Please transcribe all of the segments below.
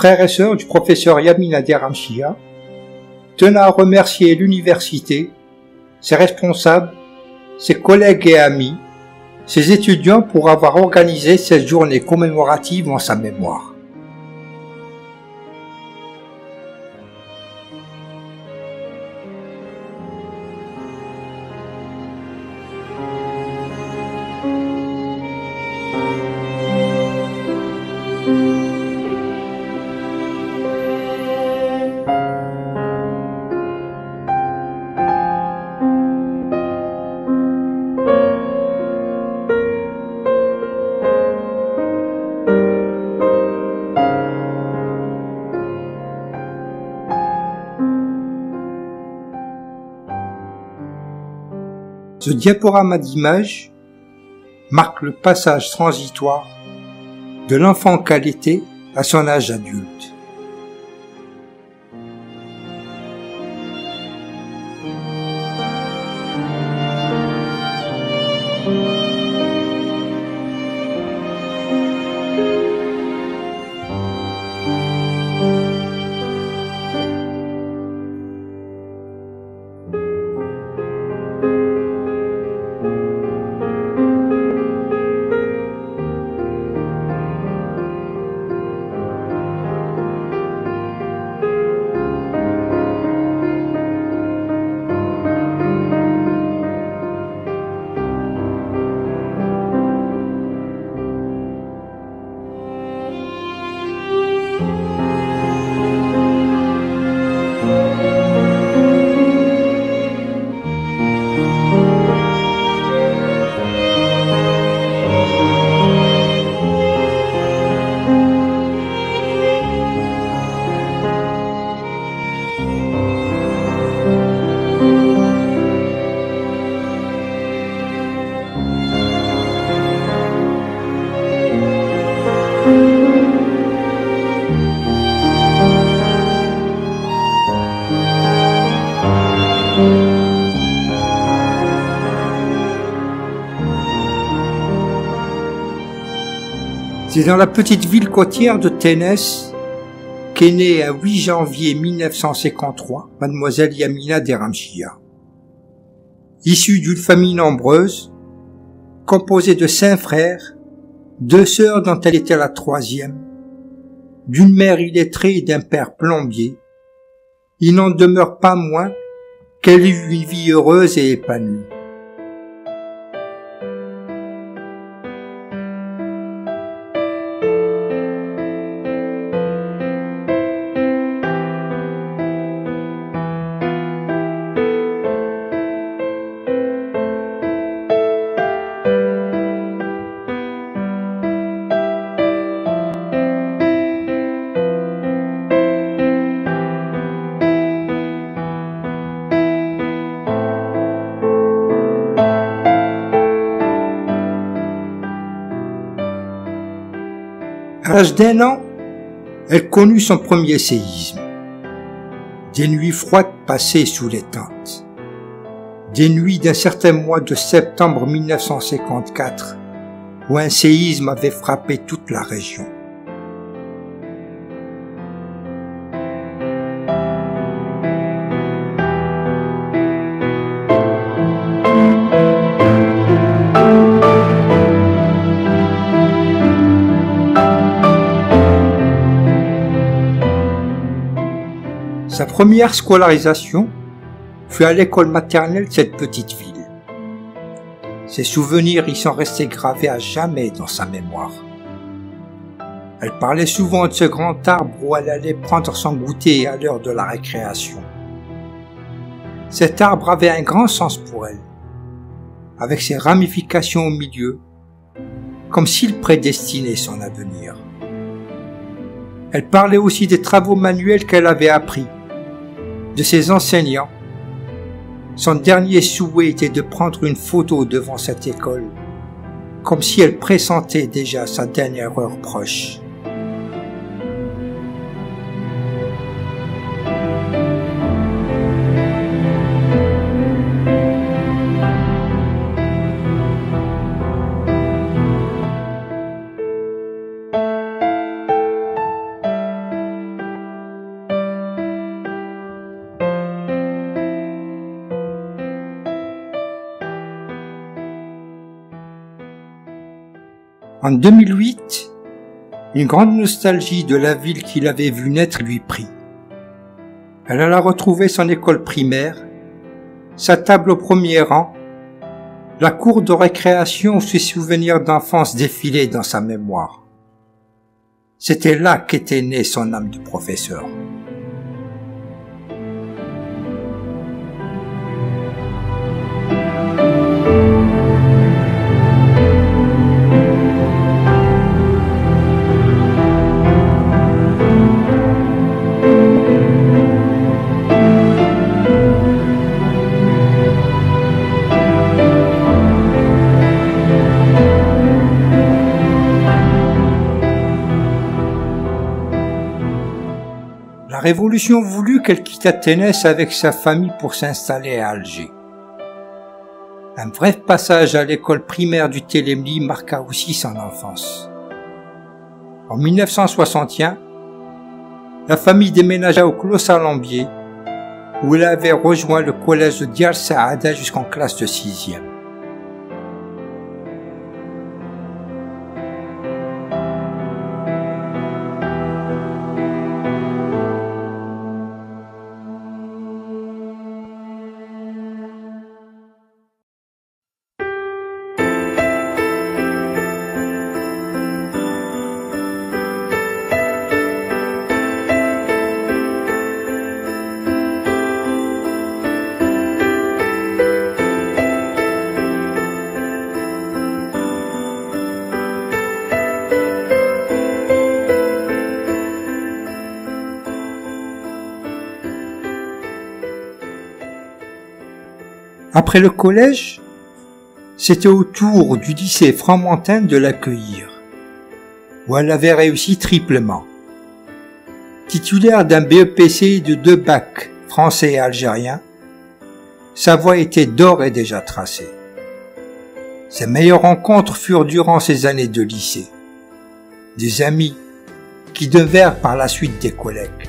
frères et sœurs du professeur Yamina Deramchia, tenant à remercier l'université, ses responsables, ses collègues et amis, ses étudiants pour avoir organisé cette journée commémorative en sa mémoire. Ce diaporama d'images marque le passage transitoire de l'enfant était à son âge adulte. C'est dans la petite ville côtière de Ténès qu'est née à 8 janvier 1953 mademoiselle Yamina Deramchia. Issue d'une famille nombreuse, composée de cinq frères, deux sœurs dont elle était la troisième, d'une mère illettrée et d'un père plombier, il n'en demeure pas moins qu'elle eut une vie heureuse et épanouie. D'un an, elle connut son premier séisme. Des nuits froides passées sous les tentes. Des nuits d'un certain mois de septembre 1954, où un séisme avait frappé toute la région. Première scolarisation fut à l'école maternelle de cette petite ville. Ses souvenirs y sont restés gravés à jamais dans sa mémoire. Elle parlait souvent de ce grand arbre où elle allait prendre son goûter à l'heure de la récréation. Cet arbre avait un grand sens pour elle, avec ses ramifications au milieu, comme s'il prédestinait son avenir. Elle parlait aussi des travaux manuels qu'elle avait appris de ses enseignants. Son dernier souhait était de prendre une photo devant cette école, comme si elle pressentait déjà sa dernière heure proche. En 2008, une grande nostalgie de la ville qu'il avait vue naître lui prit. Elle alla retrouver son école primaire, sa table au premier rang, la cour de récréation où ses souvenirs d'enfance défilaient dans sa mémoire. C'était là qu'était née son âme de professeur. La Révolution voulut qu'elle quitte Athénès avec sa famille pour s'installer à Alger. Un bref passage à l'école primaire du Télémni marqua aussi son enfance. En 1961, la famille déménagea au Clos Salambier, où elle avait rejoint le collège de Dial Saada jusqu'en classe de sixième. Après le collège, c'était au tour du lycée Fromentin de l'accueillir, où elle avait réussi triplement. Titulaire d'un BEPC de deux bacs français et algérien, sa voie était d'or et déjà tracée. Ses meilleures rencontres furent durant ses années de lycée. Des amis qui devinrent par la suite des collègues.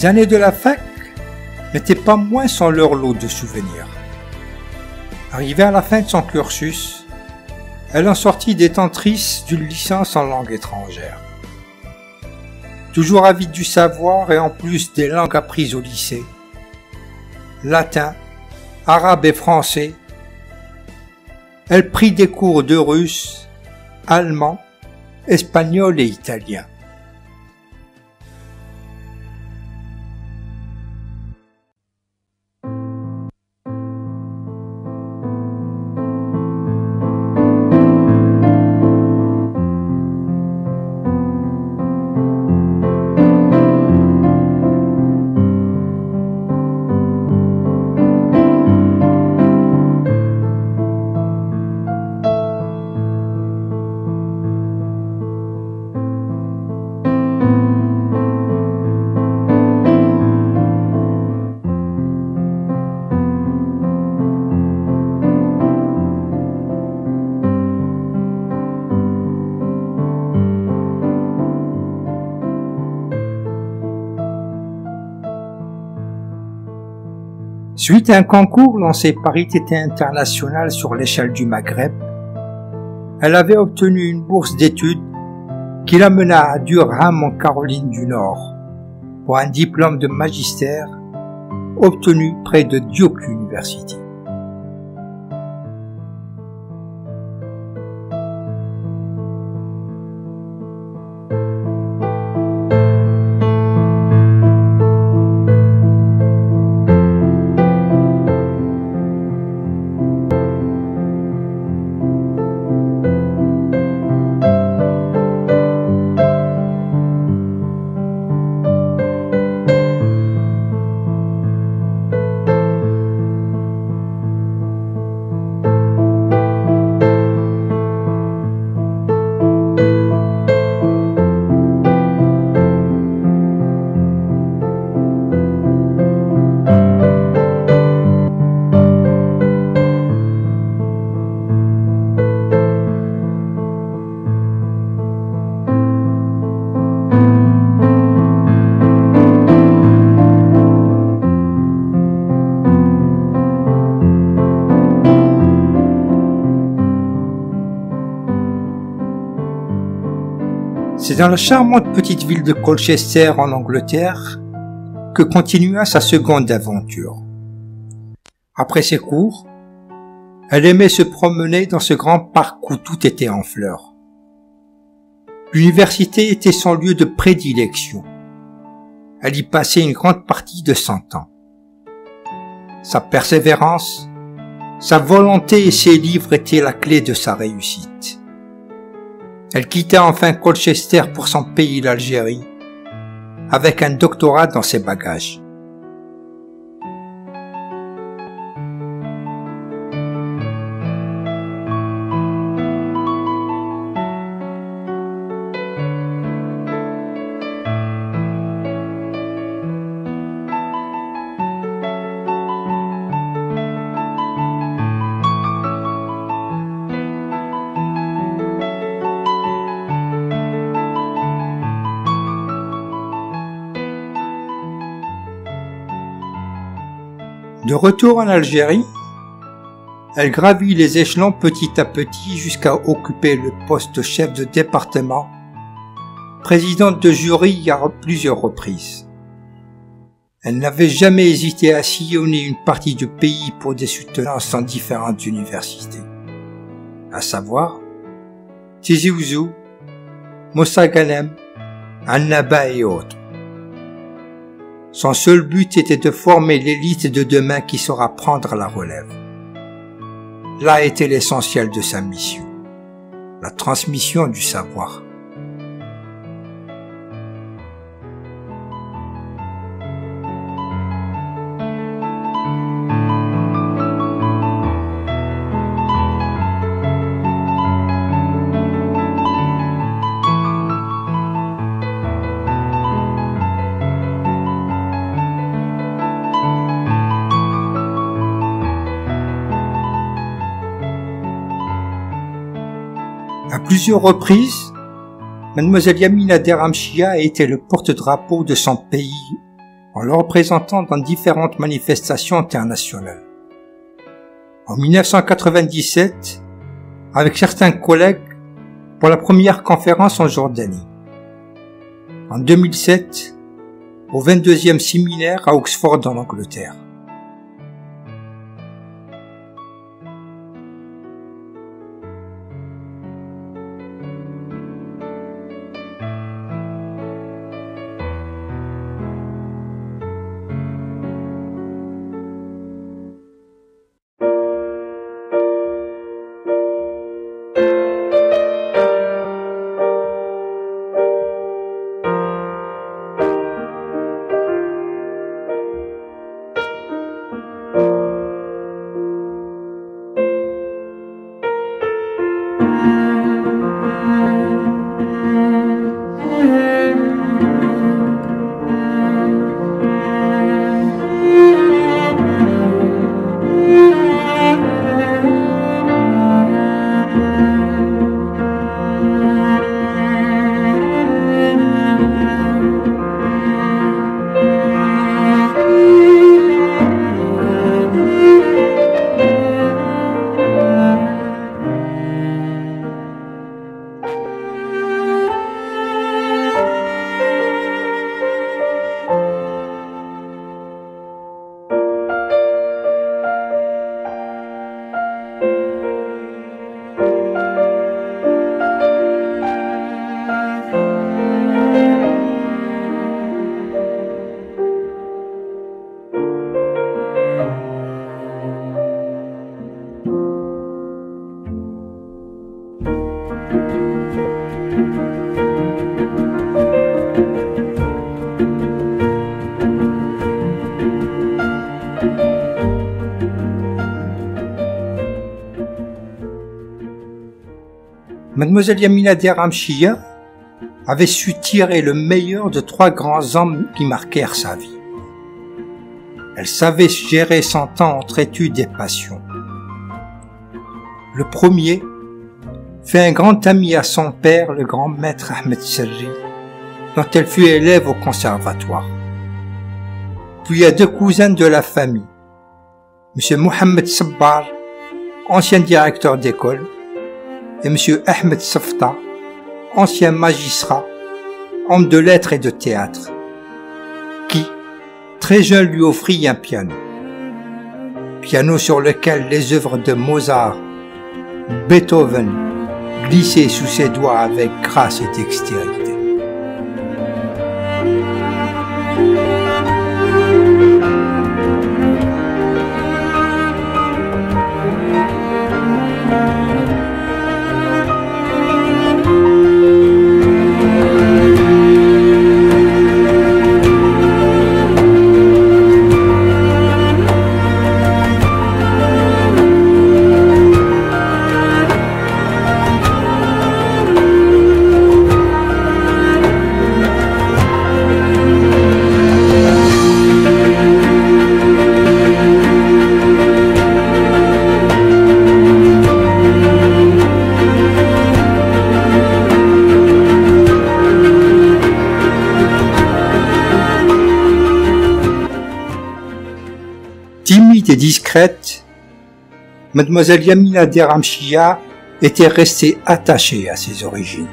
Les années de la fac n'étaient pas moins sans leur lot de souvenirs. Arrivée à la fin de son cursus, elle en sortit détentrice d'une licence en langue étrangère. Toujours avide du savoir et en plus des langues apprises au lycée, latin, arabe et français, elle prit des cours de russe, allemand, espagnol et italien. Suite à un concours lancé par ITT International sur l'échelle du Maghreb, elle avait obtenu une bourse d'études qui l'amena à Durham en Caroline du Nord pour un diplôme de magistère obtenue près de Duke University. Dans la charmante petite ville de Colchester en Angleterre que continua sa seconde aventure. Après ses cours, elle aimait se promener dans ce grand parc où tout était en fleurs. L'université était son lieu de prédilection. Elle y passait une grande partie de son temps. Sa persévérance, sa volonté et ses livres étaient la clé de sa réussite. Elle quitta enfin Colchester pour son pays, l'Algérie, avec un doctorat dans ses bagages. De retour en Algérie, elle gravit les échelons petit à petit jusqu'à occuper le poste chef de département, présidente de jury à plusieurs reprises. Elle n'avait jamais hésité à sillonner une partie du pays pour des soutenances en différentes universités, à savoir Tizi Ouzou, Annaba et autres. Son seul but était de former l'élite de demain qui saura prendre la relève. Là était l'essentiel de sa mission, la transmission du savoir. Plusieurs reprises, mademoiselle Yamina Deramchia a été le porte-drapeau de son pays en le représentant dans différentes manifestations internationales. En 1997, avec certains collègues, pour la première conférence en Jordanie. En 2007, au 22e séminaire à Oxford en Angleterre. Mademoiselle Yamina Deramchia avait su tirer le meilleur de trois grands hommes qui marquèrent sa vie. Elle savait gérer son temps entre études et passions. Le premier fait un grand ami à son père, le grand maître Ahmed Serri, dont elle fut élève au conservatoire. Puis à deux cousins de la famille, M. Mohamed Sabbar, ancien directeur d'école, et M. Ahmed Safta, ancien magistrat, homme de lettres et de théâtre, qui, très jeune, lui offrit un piano. Piano sur lequel les œuvres de Mozart, Beethoven glissaient sous ses doigts avec grâce et dextérité. Timide et discrète, mademoiselle Yamina Deramchia était restée attachée à ses origines.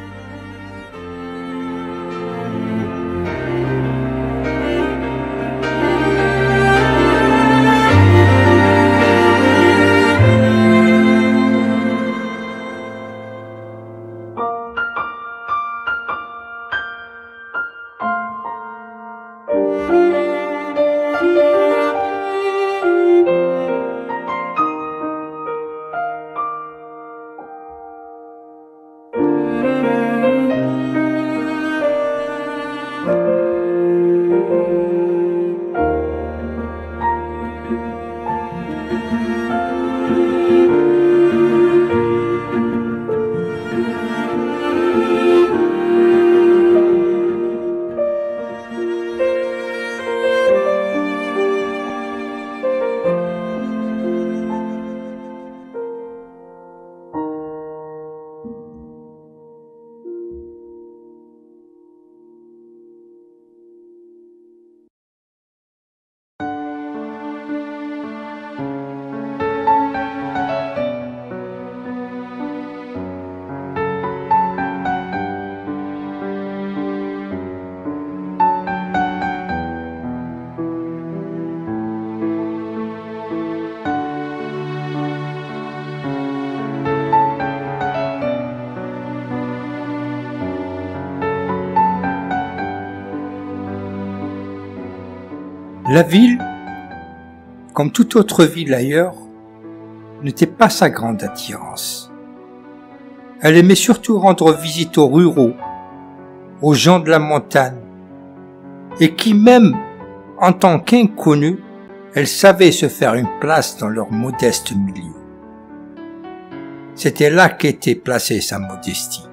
La ville, comme toute autre ville ailleurs, n'était pas sa grande attirance. Elle aimait surtout rendre visite aux ruraux, aux gens de la montagne, et qui même, en tant qu'inconnus, elle savait se faire une place dans leur modeste milieu. C'était là qu'était placée sa modestie.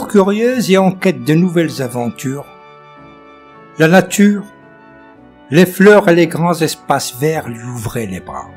Curieuse et en quête de nouvelles aventures, la nature, les fleurs et les grands espaces verts lui ouvraient les bras.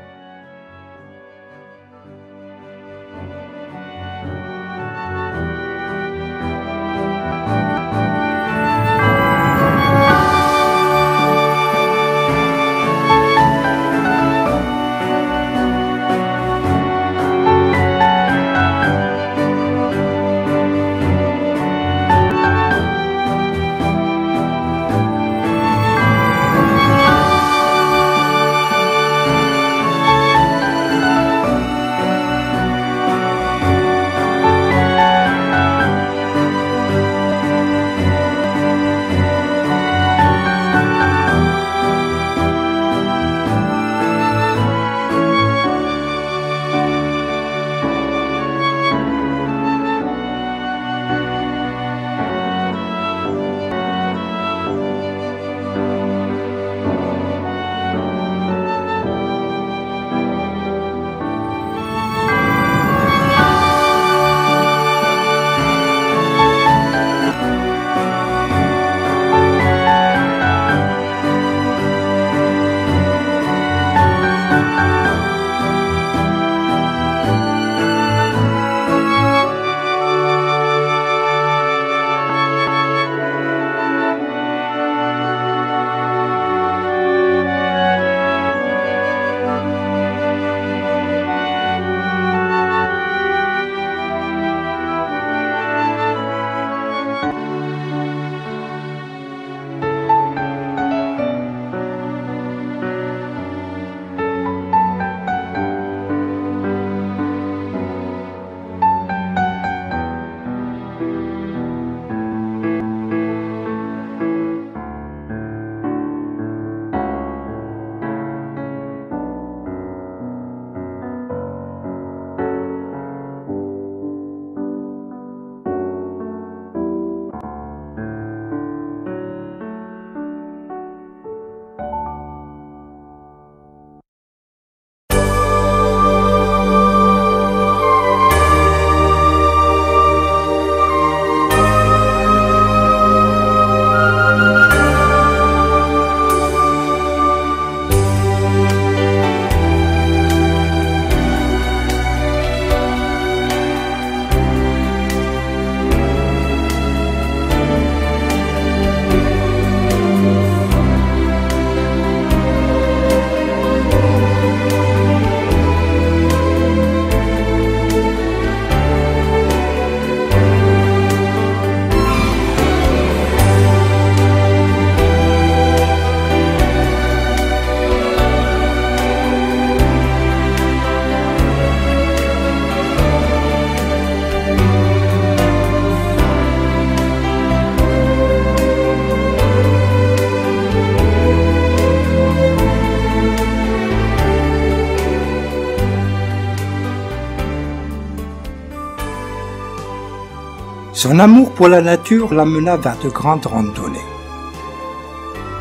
Son amour pour la nature l'amena vers de grandes randonnées.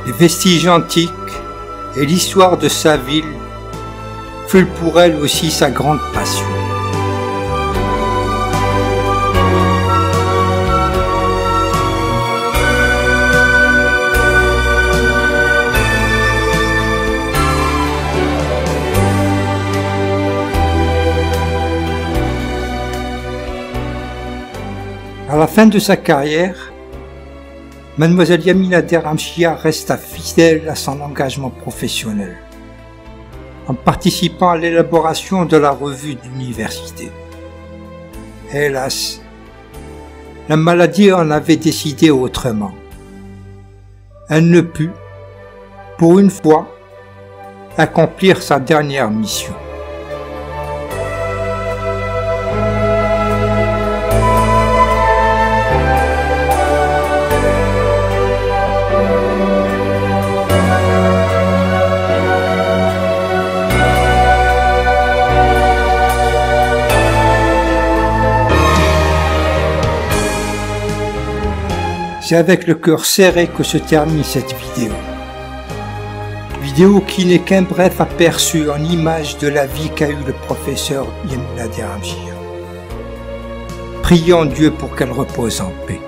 Les vestiges antiques et l'histoire de sa ville furent pour elle aussi sa grande passion. À la fin de sa carrière, Mademoiselle Yamina Derhamchia resta fidèle à son engagement professionnel, en participant à l'élaboration de la revue d'université. Hélas, la maladie en avait décidé autrement. Elle ne put, pour une fois, accomplir sa dernière mission. C'est avec le cœur serré que se termine cette vidéo. Vidéo qui n'est qu'un bref aperçu en image de la vie qu'a eu le professeur Yamina Deramjir. priant Dieu pour qu'elle repose en paix.